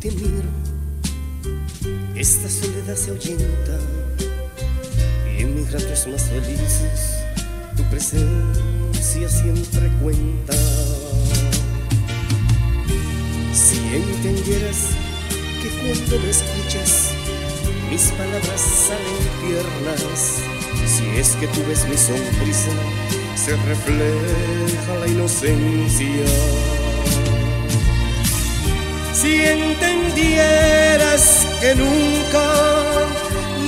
te miro, esta soledad se ahuyenta y en mis ratos más felices tu presencia siempre cuenta. Si entendieras que cuando me escuchas mis palabras salen tiernas, si es que tú ves mi sonrisa, se refleja la inocencia. Si entendieras que nunca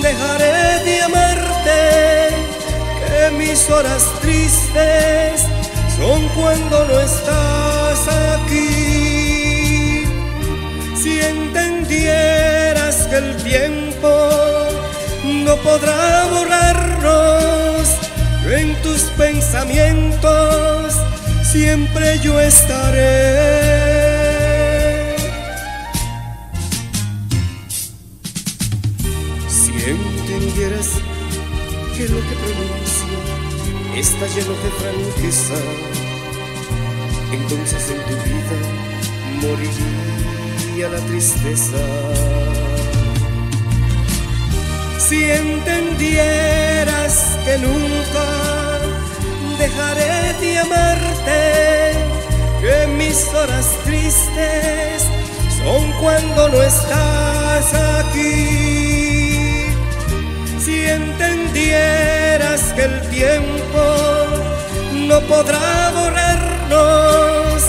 dejaré de amarte, que mis horas tristes son cuando no estás aquí. Si entendieras que el tiempo no podrá borrarnos, en tus pensamientos siempre yo estaré. Entendieras que lo que pronuncio está lleno de franqueza, entonces en tu vida moriría la tristeza. Si entendieras que nunca dejaré de amarte, que mis horas tristes son cuando no estás aquí no podrá borrarnos,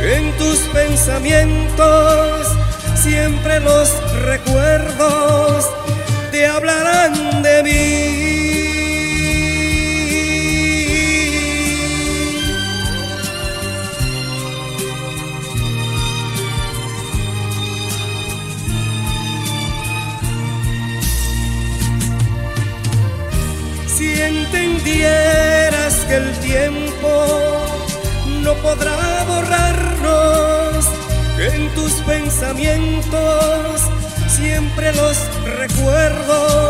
en tus pensamientos siempre los si entendieras que el tiempo no podrá borrarnos, en tus pensamientos siempre los recuerdos